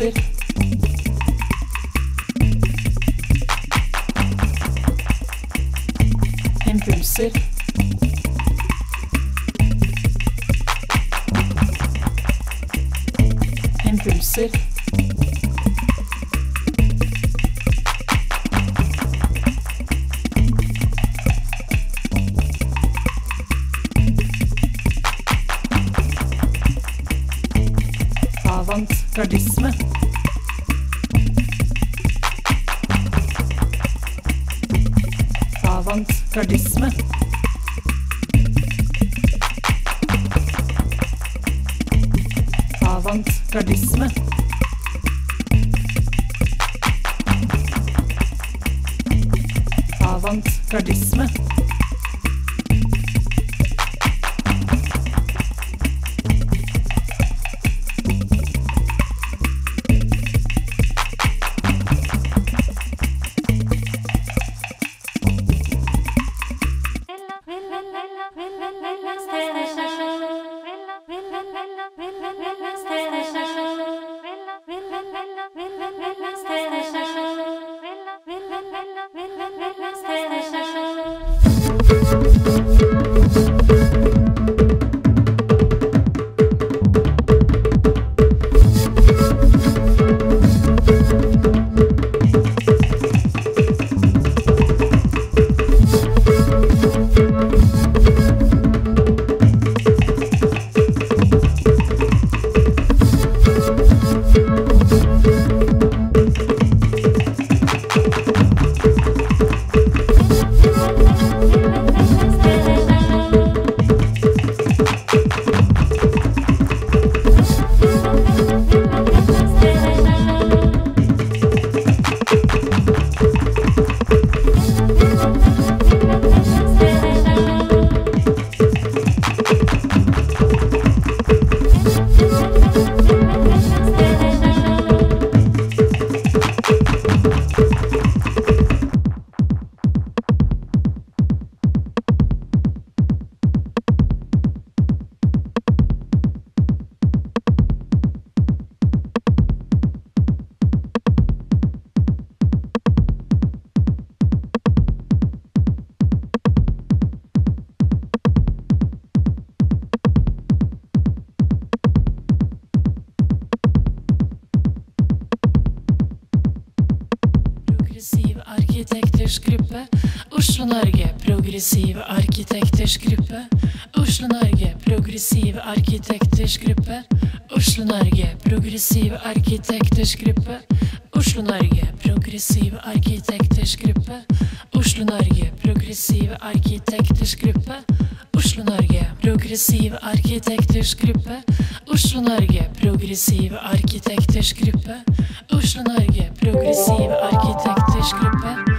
Impulser. Impulser. Impulser. Avantgardisme. Avantgardisme. Avantgardisme. Avantgardisme. Progressive gruppe. Oslo-Norge. Progressive arkitekters gruppe. Oslo-Norge. Progressive arkitekters gruppe. Oslo-Norge. Progressive arkitekters gruppe. Oslo-Norge. Progressive arkitekters gruppe. Oslo-Norge. Progressive arkitekters gruppe. Oslo-Norge. Progressive arkitekters gruppe. Oslo-Norge. Progressive arkitekters gruppe. Oslo-Norge. Progressive arkitekters gruppe.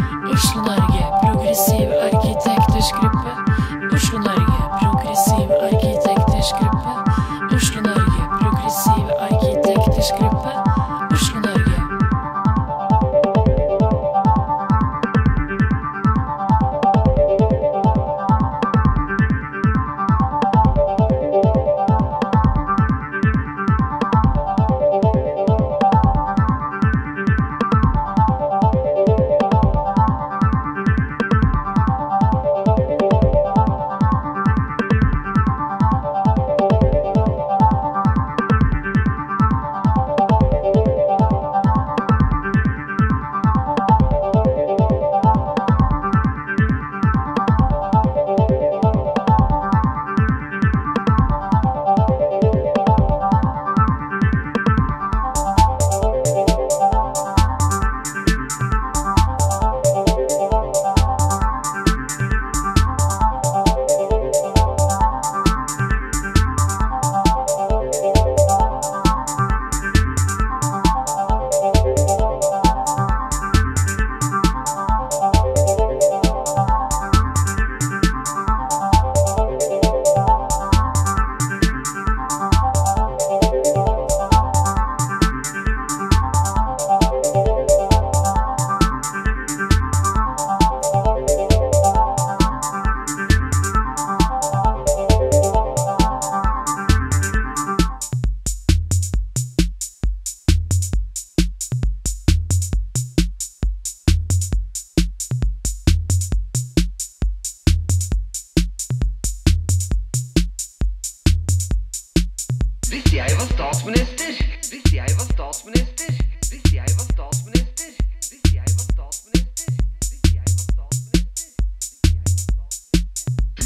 Hvis jeg var statsminister Hvis jeg var statsminister Hvis jeg var statsminister Hvis jeg var statsminister Hvis jeg var statsminister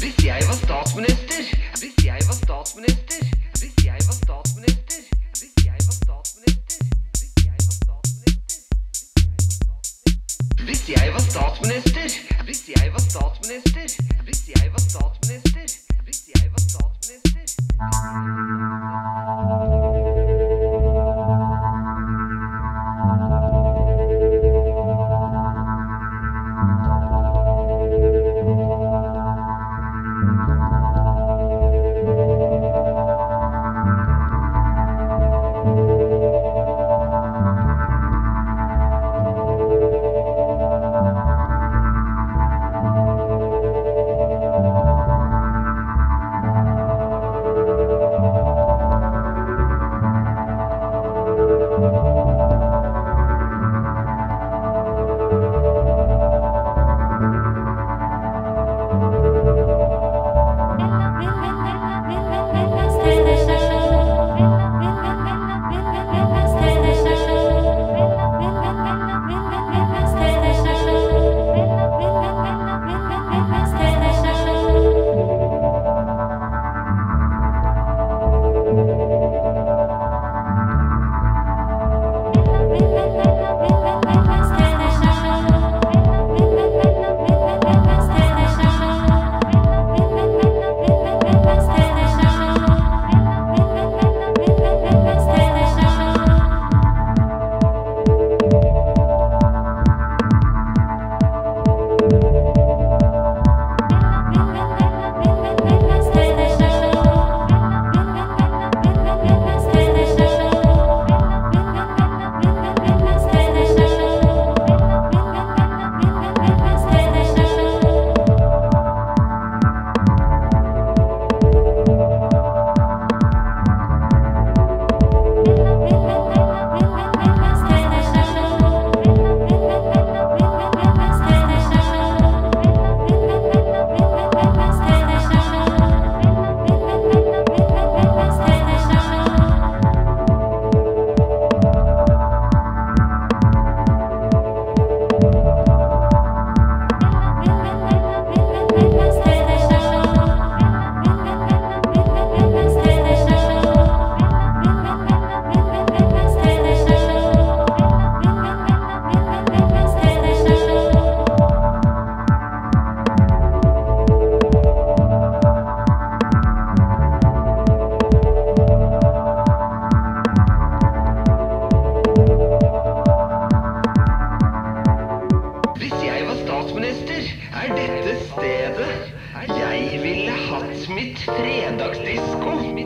Hvis jeg var statsminister Hvis jeg var statsminister Hvis jeg var statsminister Hvis jeg var statsminister Hvis jeg var statsminister Hvis jeg var statsminister Hvis jeg var statsminister Hvis jeg var statsminister Hvis jeg var statsminister Thank you.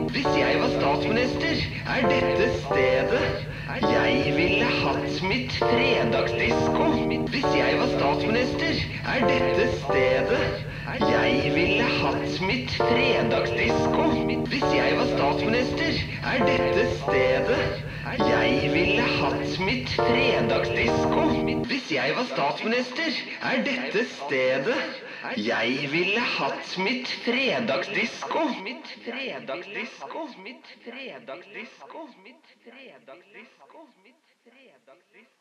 Hvis jeg var statsminister, er dette stedet jeg ville hatt mitt fredagsdisko. Hvis jeg var statsminister, er dette stedet jeg ville hatt mitt fredagsdisko. Hvis jeg var statsminister, er dette stedet jeg ville hatt mitt fredagsdisko. Hvis jeg var statsminister, er dette stedet jeg ville hatt mitt fredagsdisko. Mitt fredagsdisko. Mitt fredagsdisko. Mitt fredagsdisko. Mitt fredagsdisko.